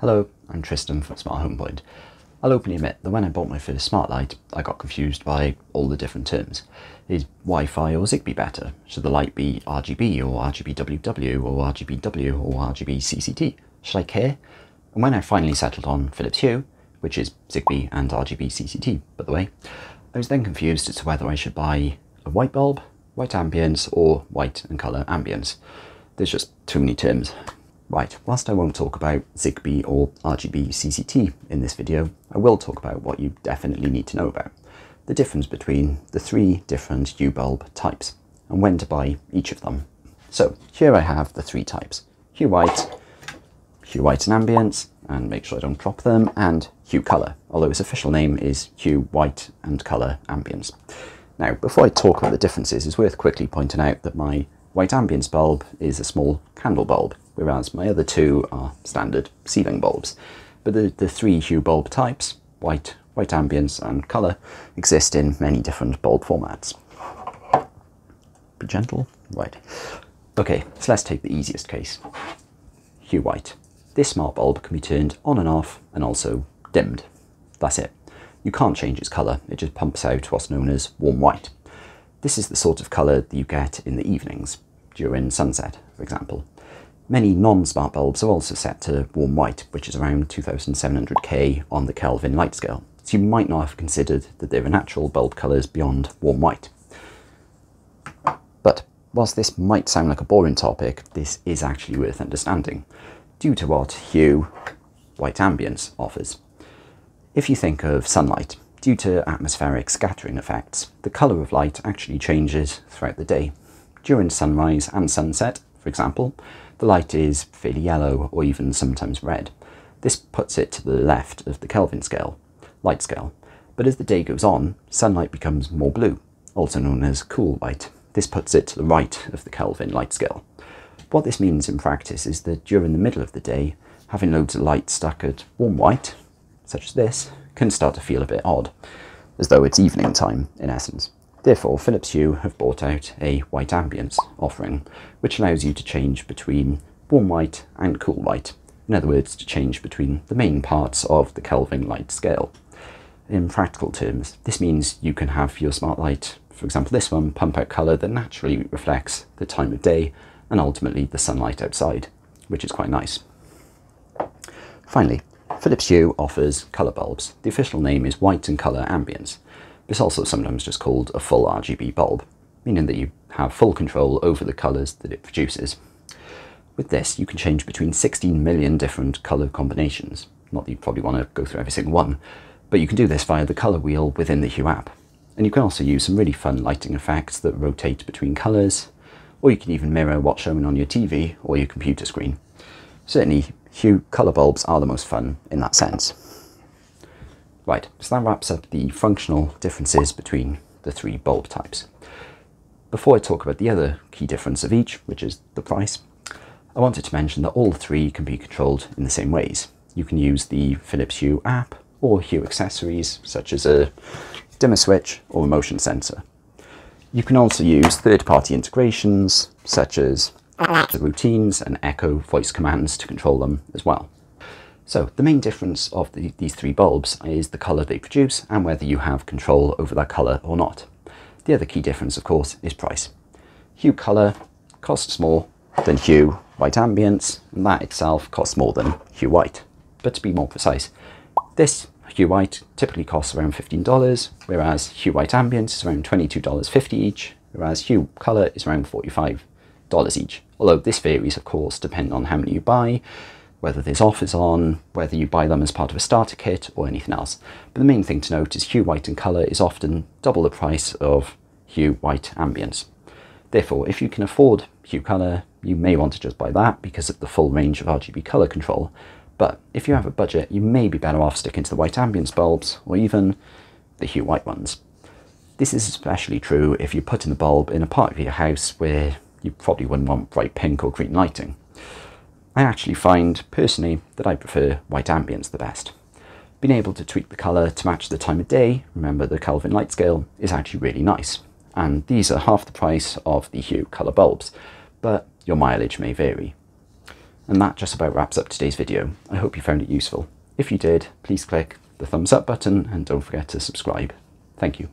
Hello, I'm Tristan from Smart Home Point. I'll openly admit that when I bought my first smart light, I got confused by all the different terms. Is Wi-Fi or Zigbee better? Should the light be RGB or RGBWW or RGBW or RGB-CCT? Should I care? And when I finally settled on Philips Hue, which is Zigbee and RGB-CCT, by the way, I was then confused as to whether I should buy a white bulb, white ambience, or white and colour ambience. There's just too many terms. Right, whilst I won't talk about Zigbee or RGB CCT in this video, I will talk about what you definitely need to know about. The difference between the three different Hue-bulb types and when to buy each of them. So here I have the three types. Hue White, Hue White and Ambience, and make sure I don't drop them, and Hue Colour, although its official name is Hue White and Colour Ambience. Now, before I talk about the differences, it's worth quickly pointing out that my white ambience bulb is a small candle bulb, whereas my other two are standard ceiling bulbs. But the, the three hue bulb types, white, white ambience and colour, exist in many different bulb formats. Be gentle. Right. Okay, so let's take the easiest case. Hue white. This smart bulb can be turned on and off and also dimmed. That's it. You can't change its colour, it just pumps out what's known as warm white. This is the sort of colour that you get in the evenings, during sunset, for example. Many non-smart bulbs are also set to warm white, which is around 2700K on the Kelvin light scale, so you might not have considered that there are natural bulb colours beyond warm white. But whilst this might sound like a boring topic, this is actually worth understanding, due to what hue white ambience offers. If you think of sunlight, due to atmospheric scattering effects, the colour of light actually changes throughout the day. During sunrise and sunset, for example, the light is fairly yellow or even sometimes red. This puts it to the left of the Kelvin scale, light scale. But as the day goes on, sunlight becomes more blue, also known as cool white. This puts it to the right of the Kelvin light scale. What this means in practice is that during the middle of the day, having loads of light stuck at warm white, such as this, can start to feel a bit odd, as though it's evening time in essence. Therefore, Philips Hue have brought out a white ambience offering, which allows you to change between warm white and cool white. In other words, to change between the main parts of the Kelvin light scale. In practical terms, this means you can have your smart light, for example this one, pump out colour that naturally reflects the time of day and ultimately the sunlight outside, which is quite nice. Finally, Philips Hue offers colour bulbs. The official name is White and Colour Ambience. It's also sometimes just called a full RGB bulb, meaning that you have full control over the colours that it produces. With this, you can change between 16 million different colour combinations. Not that you probably want to go through every single one, but you can do this via the colour wheel within the Hue app. And you can also use some really fun lighting effects that rotate between colours, or you can even mirror what's shown on your TV or your computer screen. Certainly, Hue colour bulbs are the most fun in that sense. Right, so that wraps up the functional differences between the three bulb types. Before I talk about the other key difference of each, which is the price, I wanted to mention that all three can be controlled in the same ways. You can use the Philips Hue app or Hue accessories such as a dimmer switch or a motion sensor. You can also use third-party integrations such as the routines and Echo voice commands to control them as well. So the main difference of the, these three bulbs is the colour they produce and whether you have control over that colour or not. The other key difference, of course, is price. Hue colour costs more than Hue white ambience, and that itself costs more than Hue white. But to be more precise, this Hue white typically costs around $15, whereas Hue white ambience is around $22.50 each, whereas Hue colour is around $45 each. Although this varies, of course, depending on how many you buy, whether there's offers on, whether you buy them as part of a starter kit or anything else. But the main thing to note is Hue White and colour is often double the price of Hue White Ambience. Therefore, if you can afford Hue Colour, you may want to just buy that because of the full range of RGB colour control. But if you have a budget, you may be better off sticking to the white ambience bulbs or even the Hue White ones. This is especially true if you're putting the bulb in a part of your house where you probably wouldn't want bright pink or green lighting. I actually find, personally, that I prefer white ambience the best. Being able to tweak the colour to match the time of day, remember the Kelvin light scale, is actually really nice. And these are half the price of the Hue colour bulbs, but your mileage may vary. And that just about wraps up today's video. I hope you found it useful. If you did, please click the thumbs up button and don't forget to subscribe. Thank you.